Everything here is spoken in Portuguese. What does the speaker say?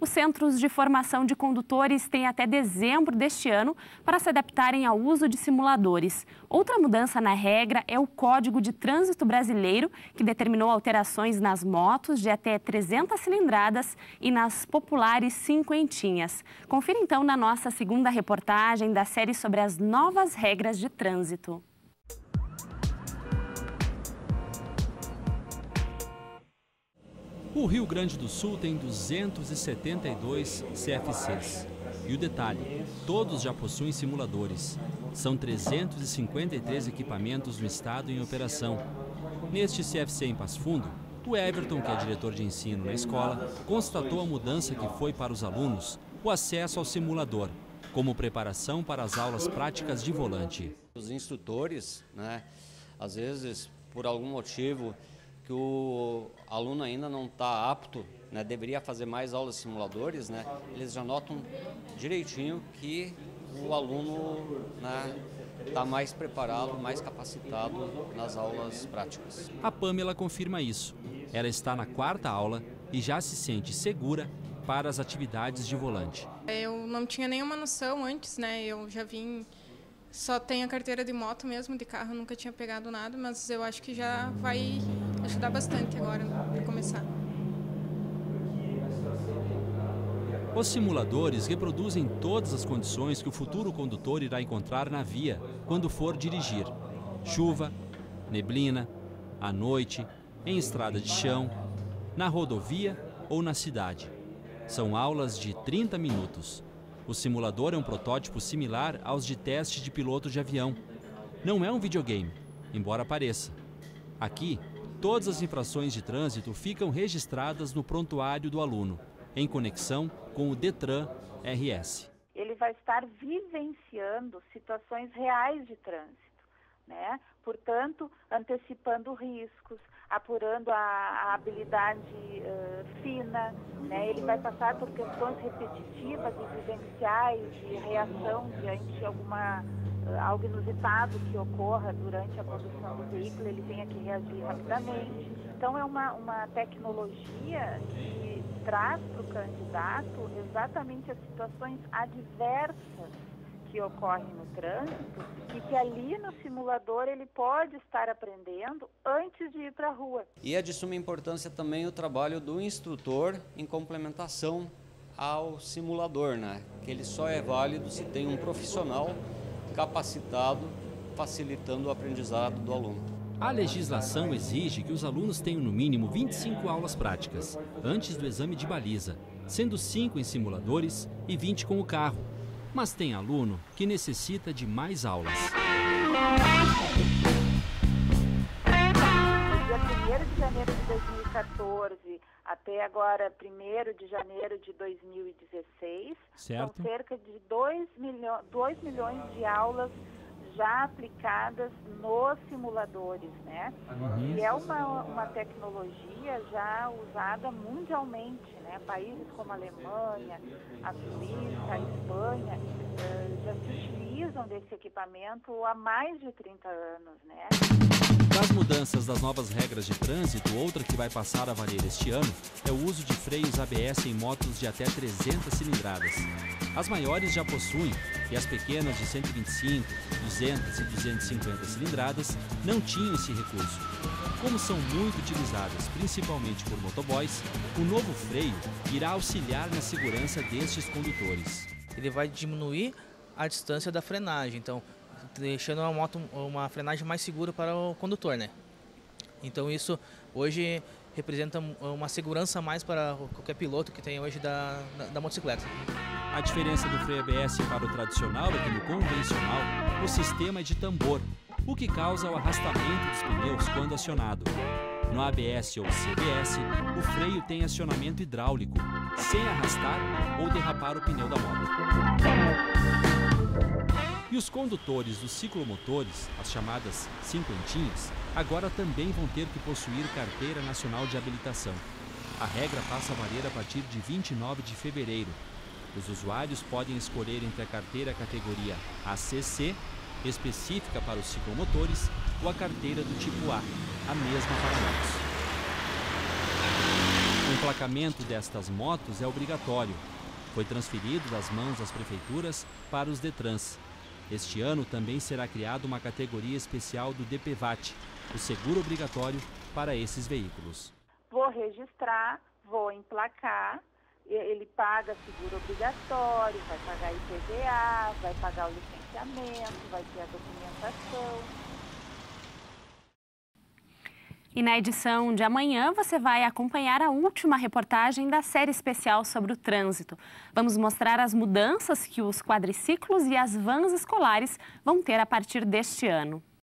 Os centros de formação de condutores têm até dezembro deste ano para se adaptarem ao uso de simuladores. Outra mudança na regra é o Código de Trânsito Brasileiro, que determinou alterações nas motos de até 300 cilindradas e nas populares cinquentinhas. Confira então na nossa segunda reportagem da série sobre as novas regras de trânsito. O Rio Grande do Sul tem 272 CFCs. E o detalhe, todos já possuem simuladores. São 353 equipamentos no estado em operação. Neste CFC em Passo Fundo, o Everton, que é diretor de ensino na escola, constatou a mudança que foi para os alunos o acesso ao simulador, como preparação para as aulas práticas de volante. Os instrutores, né, às vezes, por algum motivo, que o aluno ainda não está apto, né, deveria fazer mais aulas simuladores, né, eles já notam direitinho que o aluno está né, mais preparado, mais capacitado nas aulas práticas. A Pamela confirma isso. Ela está na quarta aula e já se sente segura para as atividades de volante. Eu não tinha nenhuma noção antes, né? Eu já vim só tenho a carteira de moto mesmo, de carro nunca tinha pegado nada, mas eu acho que já vai ajudar bastante agora para começar. Os simuladores reproduzem todas as condições que o futuro condutor irá encontrar na via quando for dirigir: chuva, neblina, à noite, em estrada de chão, na rodovia ou na cidade. São aulas de 30 minutos o simulador é um protótipo similar aos de teste de piloto de avião. Não é um videogame, embora pareça. Aqui, todas as infrações de trânsito ficam registradas no prontuário do aluno, em conexão com o Detran RS. Ele vai estar vivenciando situações reais de trânsito, né? portanto, antecipando riscos, apurando a, a habilidade uh, fina, né? ele vai passar por questões repetitivas e vivenciais de reação diante de alguma uh, algo inusitado que ocorra durante a condução do veículo, ele tenha que reagir rapidamente. Então é uma, uma tecnologia que traz para o candidato exatamente as situações adversas que ocorrem no trânsito e que ali no simulador ele pode estar aprendendo antes de ir para a rua. E é de suma importância também o trabalho do instrutor em complementação ao simulador, né? Que ele só é válido se tem um profissional capacitado facilitando o aprendizado do aluno. A legislação exige que os alunos tenham no mínimo 25 aulas práticas antes do exame de baliza, sendo 5 em simuladores e 20 com o carro mas tem aluno que necessita de mais aulas. Dia 1 de janeiro de 2014 até agora 1 de janeiro de 2016, certo. são cerca de 2, milho 2 milhões de aulas já aplicadas nos simuladores, né? Uhum. E é uma, uma tecnologia já usada mundialmente, né? Países como a Alemanha, a Suíça, a Espanha uh, já se utilizam desse equipamento há mais de 30 anos, né? Das mudanças das novas regras de trânsito, outra que vai passar a valer este ano é o uso de freios ABS em motos de até 300 cilindradas. As maiores já possuem e as pequenas de 125, 200 e 250 cilindradas não tinham esse recurso. Como são muito utilizadas, principalmente por motoboys, o novo freio irá auxiliar na segurança destes condutores. Ele vai diminuir a distância da frenagem, então deixando a moto uma frenagem mais segura para o condutor, né? Então isso hoje representa uma segurança mais para qualquer piloto que tem hoje da, da, da motocicleta. A diferença do freio ABS para o tradicional é que no convencional o sistema é de tambor, o que causa o arrastamento dos pneus quando acionado. No ABS ou CBS, o freio tem acionamento hidráulico, sem arrastar ou derrapar o pneu da moto. E os condutores dos ciclomotores, as chamadas cinquentinhas, agora também vão ter que possuir carteira nacional de habilitação. A regra passa a valer a partir de 29 de fevereiro. Os usuários podem escolher entre a carteira categoria ACC, específica para os ciclomotores, ou a carteira do tipo A, a mesma para motos. emplacamento destas motos é obrigatório. Foi transferido das mãos das prefeituras para os Detrans. Este ano também será criada uma categoria especial do DPVAT, o seguro obrigatório para esses veículos. Vou registrar, vou emplacar, ele paga seguro obrigatório, vai pagar IPVA, vai pagar o licenciamento, vai ter a documentação. E na edição de amanhã você vai acompanhar a última reportagem da série especial sobre o trânsito. Vamos mostrar as mudanças que os quadriciclos e as vans escolares vão ter a partir deste ano.